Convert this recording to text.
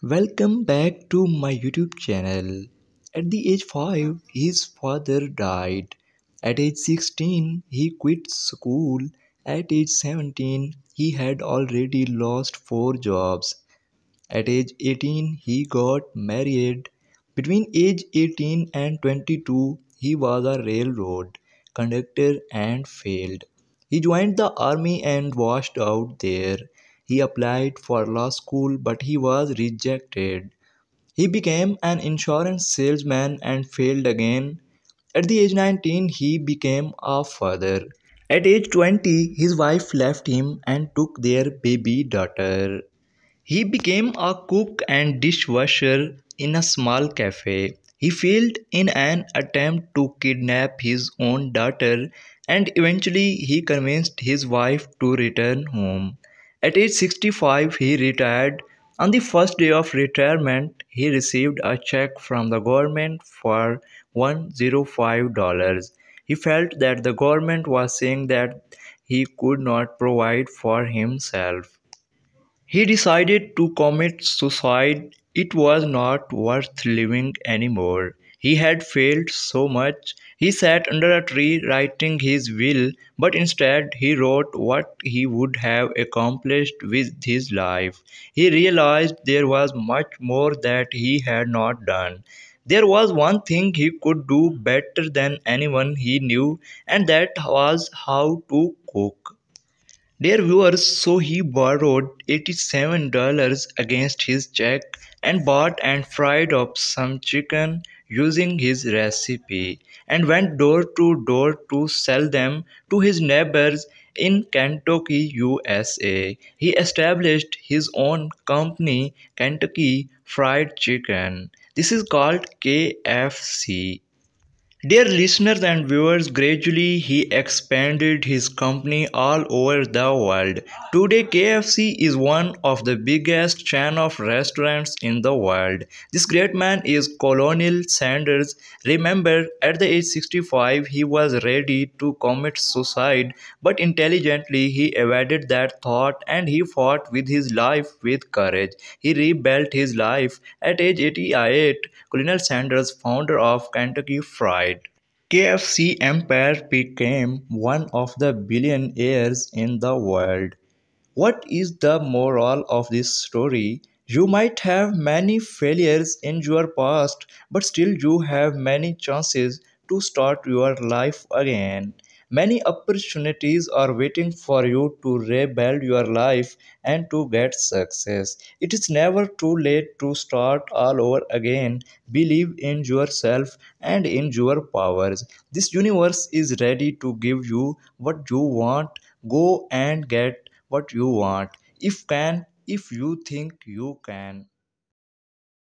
Welcome back to my YouTube channel. At the age 5, his father died. At age 16, he quit school. At age 17, he had already lost 4 jobs. At age 18, he got married. Between age 18 and 22, he was a railroad conductor and failed. He joined the army and washed out there. He applied for law school but he was rejected. He became an insurance salesman and failed again. At the age 19, he became a father. At age 20, his wife left him and took their baby daughter. He became a cook and dishwasher in a small cafe. He failed in an attempt to kidnap his own daughter and eventually he convinced his wife to return home. At age 65, he retired. On the first day of retirement, he received a check from the government for $105. He felt that the government was saying that he could not provide for himself. He decided to commit suicide. It was not worth living anymore. He had failed so much. He sat under a tree writing his will, but instead he wrote what he would have accomplished with his life. He realized there was much more that he had not done. There was one thing he could do better than anyone he knew, and that was how to cook. Dear viewers, so he borrowed $87 against his check and bought and fried up some chicken using his recipe and went door to door to sell them to his neighbors in Kentucky, USA. He established his own company, Kentucky Fried Chicken. This is called KFC. Dear listeners and viewers, gradually he expanded his company all over the world. Today, KFC is one of the biggest chain of restaurants in the world. This great man is Colonel Sanders. Remember, at the age 65, he was ready to commit suicide, but intelligently he evaded that thought and he fought with his life with courage. He rebuilt his life. At age 88, Colonel Sanders, founder of Kentucky Fried KFC empire became one of the billionaires in the world. What is the moral of this story? You might have many failures in your past, but still you have many chances to start your life again. Many opportunities are waiting for you to rebuild your life and to get success. It is never too late to start all over again. Believe in yourself and in your powers. This universe is ready to give you what you want. Go and get what you want. If can, if you think you can.